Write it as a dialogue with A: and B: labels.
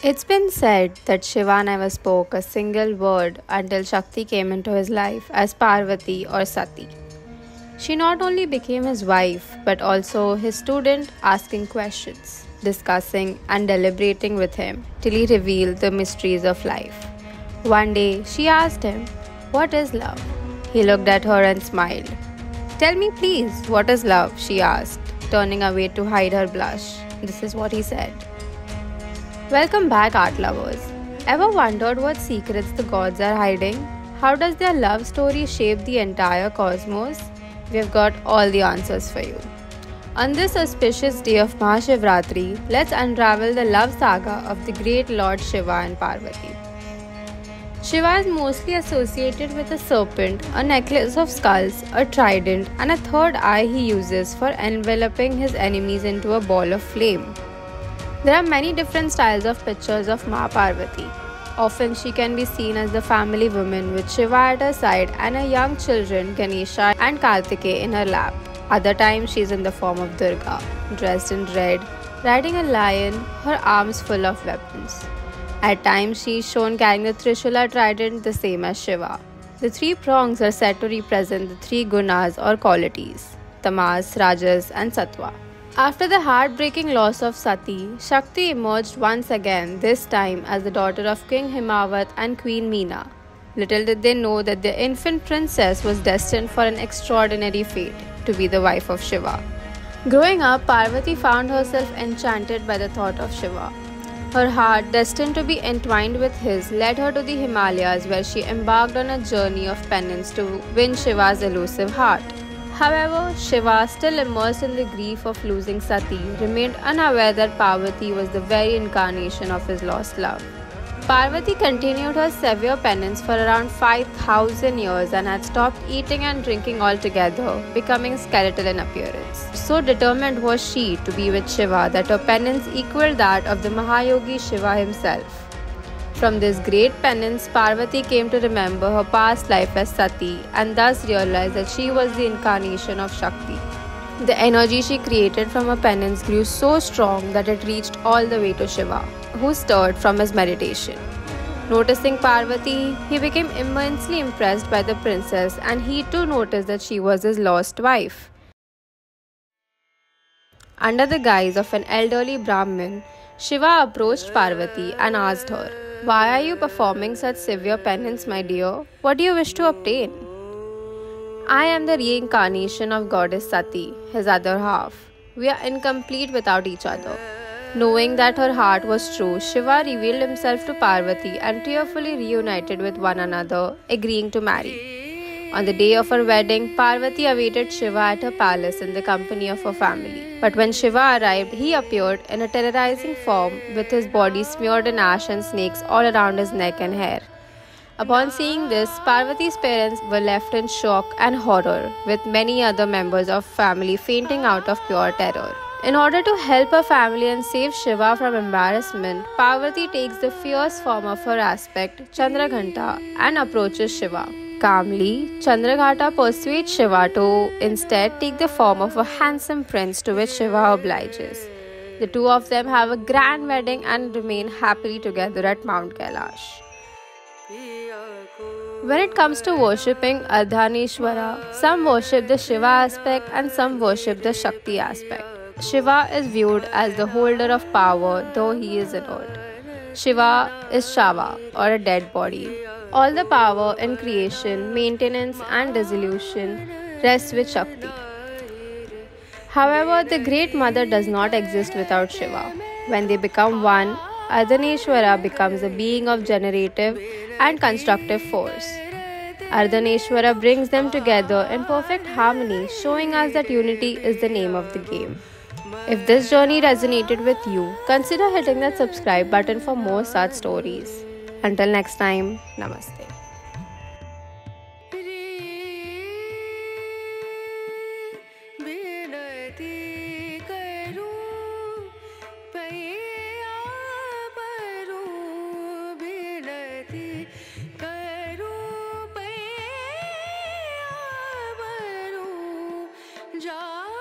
A: It's been said that Shiva never spoke a single word until Shakti came into his life as Parvati or Sati. She not only became his wife but also his student, asking questions, discussing, and deliberating with him till he revealed the mysteries of life. One day she asked him, What is love? He looked at her and smiled. Tell me, please, what is love? she asked, turning away to hide her blush. This is what he said. Welcome back, art lovers. Ever wondered what secrets the gods are hiding? How does their love story shape the entire cosmos? We've got all the answers for you. On this auspicious day of Mahashivratri, let's unravel the love saga of the great Lord Shiva and Parvati. Shiva is mostly associated with a serpent, a necklace of skulls, a trident, and a third eye he uses for enveloping his enemies into a ball of flame. There are many different styles of pictures of Ma Parvati. Often she can be seen as the family woman with Shiva at her side and her young children Ganesha and Kartikeya in her lap. Other times she is in the form of Durga, dressed in red, riding a lion, her arms full of weapons. At times she is shown carrying the Trishula trident the same as Shiva. The three prongs are said to represent the three gunas or qualities, tamas, rajas and sattva. After the heartbreaking loss of Sati, Shakti emerged once again, this time as the daughter of King Himavat and Queen Meena. Little did they know that the infant princess was destined for an extraordinary fate to be the wife of Shiva. Growing up, Parvati found herself enchanted by the thought of Shiva. Her heart, destined to be entwined with his, led her to the Himalayas where she embarked on a journey of penance to win Shiva's elusive heart. However, Shiva, still immersed in the grief of losing Sati, remained unaware that Parvati was the very incarnation of his lost love. Parvati continued her severe penance for around 5000 years and had stopped eating and drinking altogether, becoming skeletal in appearance. So determined was she to be with Shiva that her penance equaled that of the Mahayogi Shiva himself. From this great penance, Parvati came to remember her past life as Sati and thus realized that she was the incarnation of Shakti. The energy she created from her penance grew so strong that it reached all the way to Shiva, who stirred from his meditation. Noticing Parvati, he became immensely impressed by the princess and he too noticed that she was his lost wife. Under the guise of an elderly Brahmin, Shiva approached Parvati and asked her, why are you performing such severe penance, my dear? What do you wish to obtain? I am the reincarnation of goddess Sati, his other half. We are incomplete without each other. Knowing that her heart was true, Shiva revealed himself to Parvati and tearfully reunited with one another, agreeing to marry. On the day of her wedding, Parvati awaited Shiva at her palace in the company of her family. But when Shiva arrived, he appeared in a terrorizing form with his body smeared in ash and snakes all around his neck and hair. Upon seeing this, Parvati's parents were left in shock and horror, with many other members of family fainting out of pure terror. In order to help her family and save Shiva from embarrassment, Parvati takes the fierce form of her aspect, Chandraghanta, and approaches Shiva. Calmly, Chandraghanta persuades Shiva to instead take the form of a handsome prince to which Shiva obliges. The two of them have a grand wedding and remain happily together at Mount Kailash. When it comes to worshipping Ardhaneshwara, some worship the Shiva aspect and some worship the Shakti aspect. Shiva is viewed as the holder of power, though he is inert. Shiva is Shava, or a dead body. All the power in creation, maintenance, and dissolution rests with Shakti. However, the Great Mother does not exist without Shiva. When they become one, Ardhaneshwara becomes a being of generative and constructive force. Ardhaneshwara brings them together in perfect harmony, showing us that unity is the name of the game. If this journey resonated with you, consider hitting that subscribe button for more such stories. Until next time, namaste.